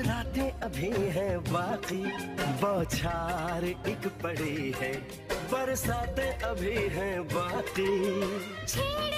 रातें अभी है बाकी बौछार एक पड़ी है। बरसाते अभी हैं बाकी।